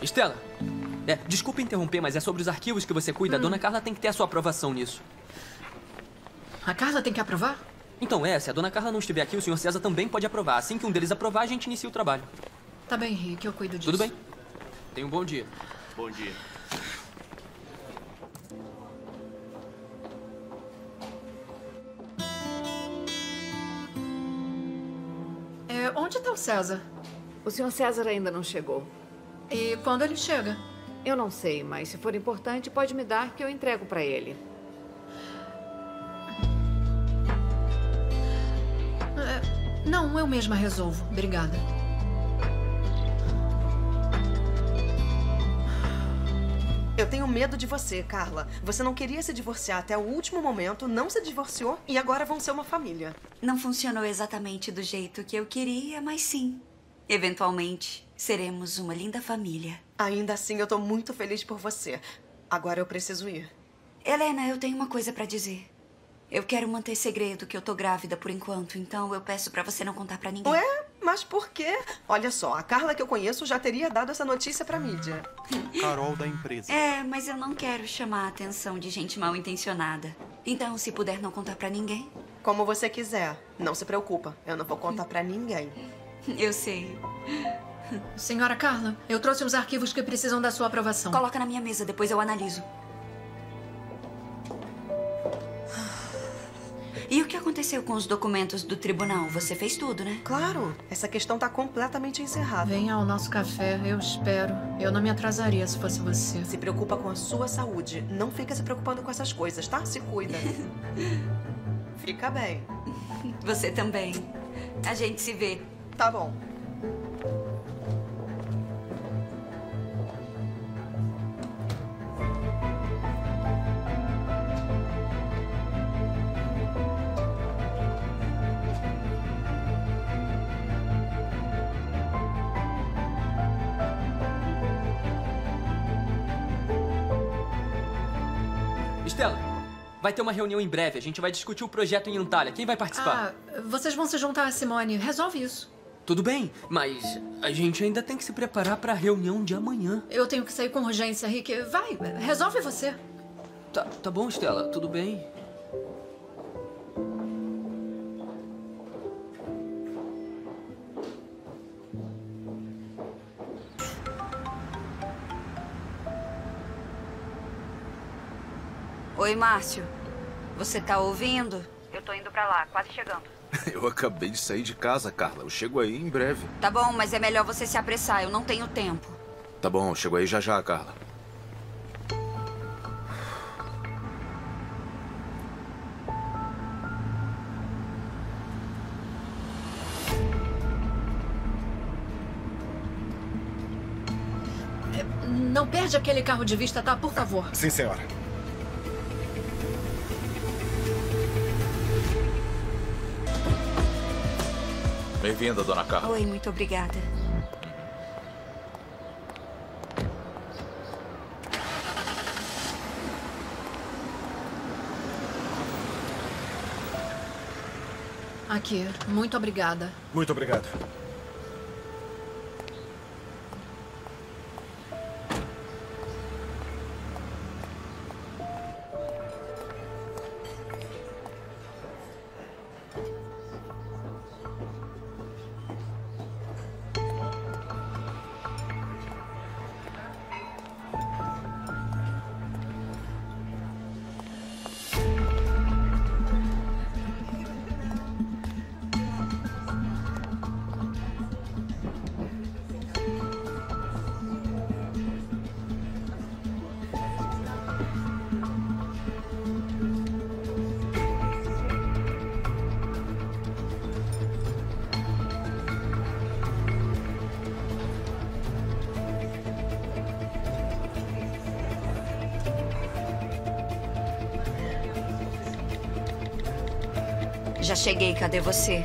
Estela, é, desculpa interromper, mas é sobre os arquivos que você cuida. A dona Carla tem que ter a sua aprovação nisso. A Carla tem que aprovar? Então é, se a dona Carla não estiver aqui, o senhor César também pode aprovar. Assim que um deles aprovar, a gente inicia o trabalho. Tá bem, Rick, eu cuido disso. Tudo bem? Tenha um bom dia. Bom dia. É, onde tá o César? O senhor César ainda não chegou. E quando ele chega? Eu não sei, mas se for importante, pode me dar que eu entrego para ele. É, não, eu mesma resolvo. Obrigada. Eu tenho medo de você, Carla. Você não queria se divorciar até o último momento, não se divorciou e agora vão ser uma família. Não funcionou exatamente do jeito que eu queria, mas sim. Eventualmente, seremos uma linda família. Ainda assim, eu tô muito feliz por você. Agora eu preciso ir. Helena, eu tenho uma coisa pra dizer. Eu quero manter segredo que eu tô grávida por enquanto, então eu peço pra você não contar pra ninguém. Ué? Mas por quê? Olha só, a Carla que eu conheço já teria dado essa notícia pra mídia. Carol da empresa. É, mas eu não quero chamar a atenção de gente mal intencionada. Então, se puder não contar pra ninguém. Como você quiser. Não se preocupa, eu não vou contar pra ninguém. Eu sei. Senhora Carla, eu trouxe os arquivos que precisam da sua aprovação. Coloca na minha mesa, depois eu analiso. E o que aconteceu com os documentos do tribunal? Você fez tudo, né? Claro, essa questão tá completamente encerrada. Venha ao nosso café, eu espero. Eu não me atrasaria se fosse você. Se preocupa com a sua saúde. Não fica se preocupando com essas coisas, tá? Se cuida. fica bem. Você também. A gente se vê. Tá bom. Estela, vai ter uma reunião em breve. A gente vai discutir o projeto em Antalya. Quem vai participar? Ah, vocês vão se juntar a Simone. Resolve isso. Tudo bem, mas a gente ainda tem que se preparar para a reunião de amanhã. Eu tenho que sair com urgência, Rick. Vai, resolve você. Tá, tá bom, Estela, tudo bem. Oi, Márcio. Você tá ouvindo? Eu tô indo pra lá, quase chegando. Eu acabei de sair de casa, Carla. Eu chego aí em breve. Tá bom, mas é melhor você se apressar. Eu não tenho tempo. Tá bom, eu chego aí já já, Carla. Não perde aquele carro de vista, tá? Por favor. Sim, senhora. Bem-vinda, dona Carla. Oi, muito obrigada. Aqui, muito obrigada. Muito obrigado. Já cheguei, cadê você?